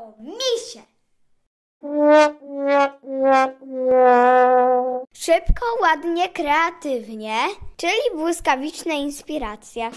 to misie. Szybko, ładnie, kreatywnie, czyli błyskawiczna inspiracja.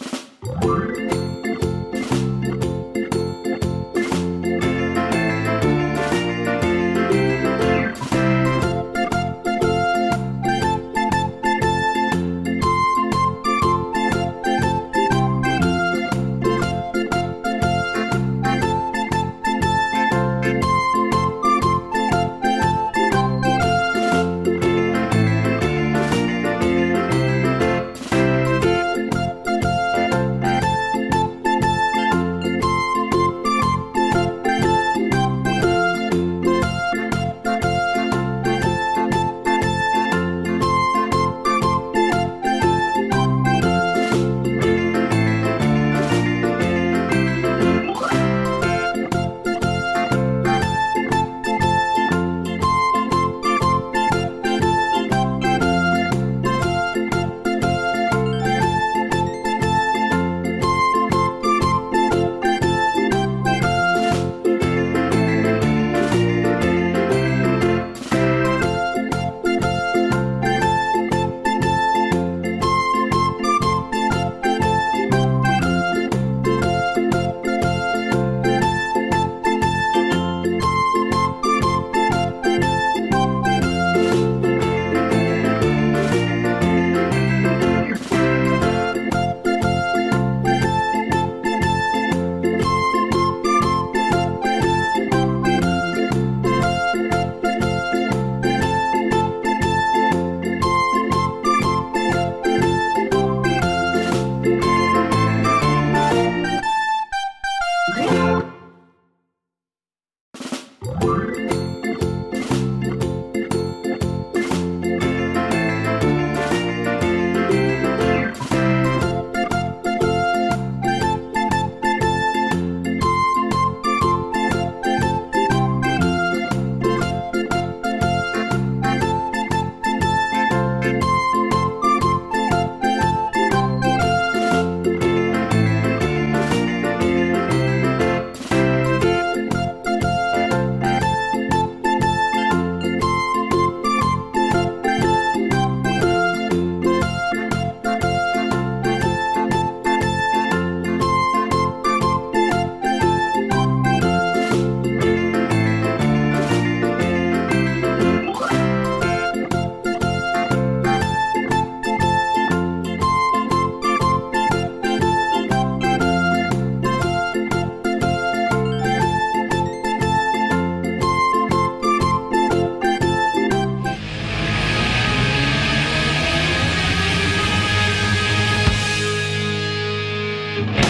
Bye.